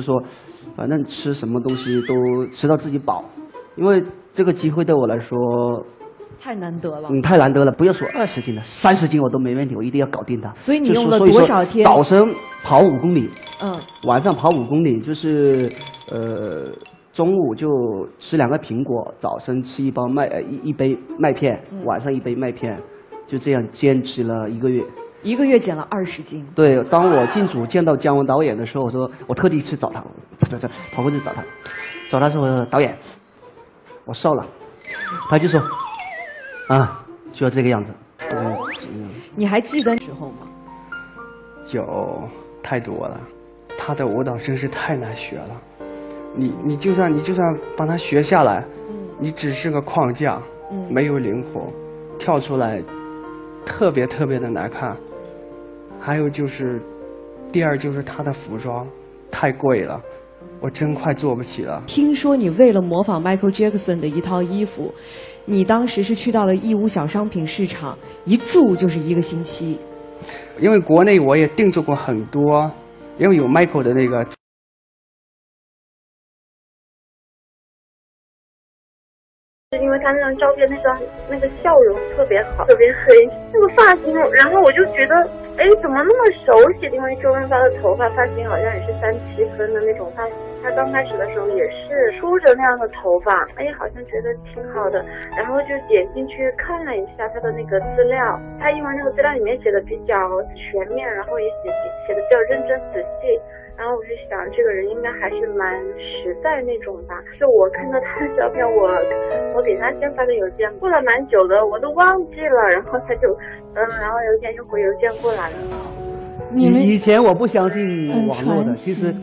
就说，反正吃什么东西都吃到自己饱，因为这个机会对我来说太难得了。嗯太难得了。不要说二十斤了，三十斤我都没问题，我一定要搞定它。所以你就用了多少天早晨跑五公里，嗯，晚上跑五公里，就是呃中午就吃两个苹果，早晨吃一包麦呃一一杯麦片，嗯晚上一杯麦片，就这样坚持了一个月。一个月减了二十斤。对，当我进组见到姜文导演的时候，我说我特地去找他，这这跑过去找他，找他说导演，我瘦了，他就说啊，就要这个样子。嗯嗯，你还记得时候吗？有太多了，他的舞蹈真是太难学了。你你就算你就算把它学下来，你只是个框架，嗯没有灵活，跳出来特别特别的难看。还有就是，第二就是他的服装太贵了，我真快做不起了。听说你为了模仿 Michael Jackson 的一套衣服，你当时是去到了义乌小商品市场，一住就是一个星期。因为国内我也定做过很多，因为有 Michael 的那个是因为他那张照片那张那个笑容特别好，特别黑，那个发型，然后我就觉得，哎，怎么那么熟悉？因为周润发的头发发型好像也是三七分的那种发型，他刚开始的时候也是梳着那样的头发，哎，好像觉得挺好的，然后就点进去看了一下他的那个资料，他因为那个资料里面写的比较全面，然后也写写的比较认真仔细。然后我就想，这个人应该还是蛮实在那种吧。是我看到他的照片，我我给他先发的邮件，过了蛮久的，我都忘记了。然后他就，嗯，然后邮件又回邮件过来了。以以前我不相信网络的，其实